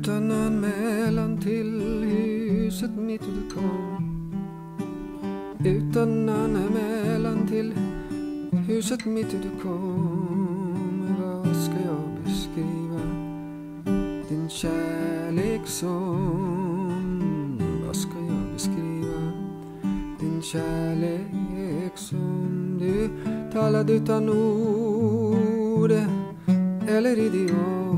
Utan anmälan till huset mitt du kom Utan anmälan till huset mitt du kom Vad ska jag beskriva din kärlek som? Vad ska jag beskriva din kärlek som? Du talade utan ord eller idiom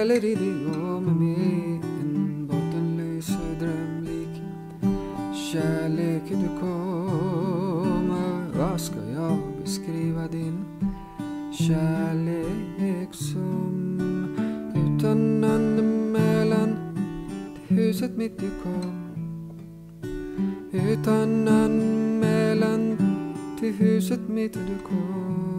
eller idiom med en bottenlös drömlik. Kärlek du komma Vad ska jag beskriva din kärlek som? Utan anmälan till huset mitt du kom. Utan anmälan till huset mitt du kom.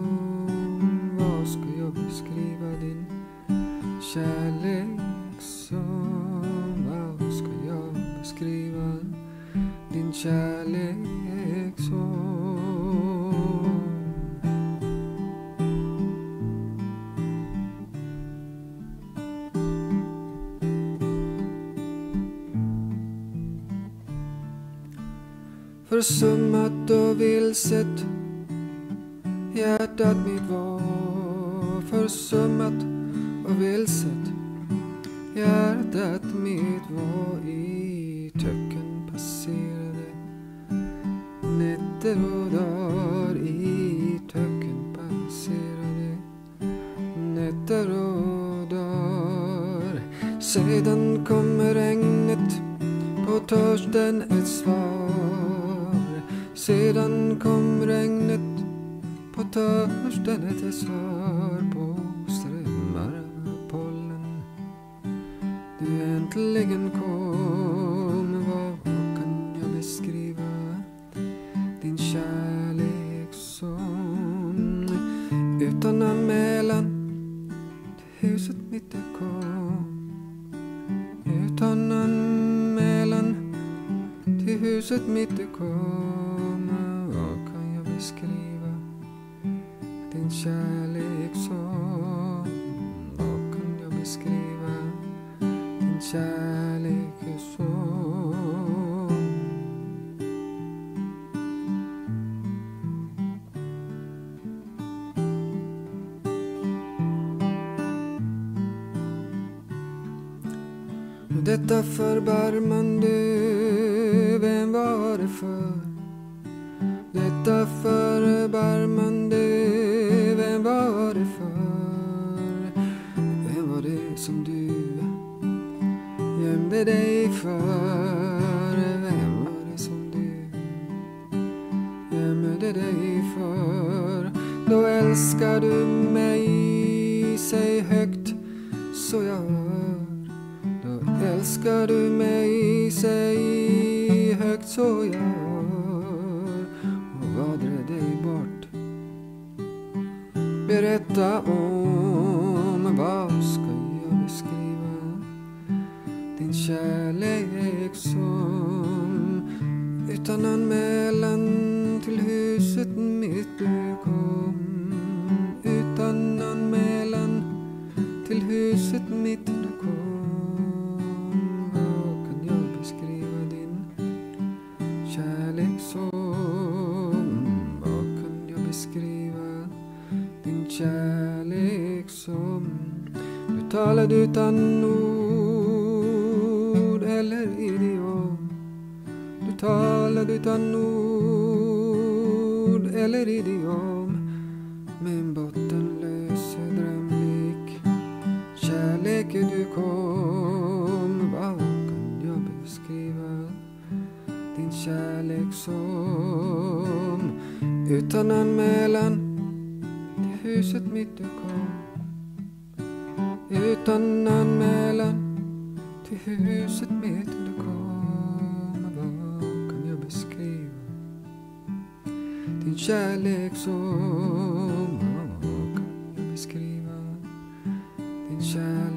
Försummat och vilset. Hjärtat mitt var. Försummat och vilset. Hjärtat mitt var i töcken passerat. Nätter och dagar i töcken passerade Nätter och dagar. Sedan kommer regnet på törsten ett svar. Sedan kom regnet på törsten ett svar. På strömmar av pollen. Du äntligen kom, till huset mitt du kom. Utan anmälan till huset mitt du kom Vad kan jag beskriva din kärlek som? Vad kan jag beskriva din kärlek Detta förbarmande, vem var det för? Detta förbarmande, vem var det för? Vem var det som du gömde dig för? Vem var det som du gömde dig för? Då älskar du mig, säg högt så jag hör älskar du mig, säg högt så jag hör. Och vad drev dig bort? Berätta om, vad ska jag beskriva? Din kärlek som utan anmälan till huset mitt du kom. Utan anmälan till huset mitt kärlek som? Vad kan jag beskriva din kärlek som? Du talade utan ord eller idiom Du talade utan ord eller idiom kärlek som utan anmälan till huset mitt du kom. Utan anmälan till huset mitt du kom. Vad kan jag beskriva din kärlek som? Vad kan jag beskriva din kärlek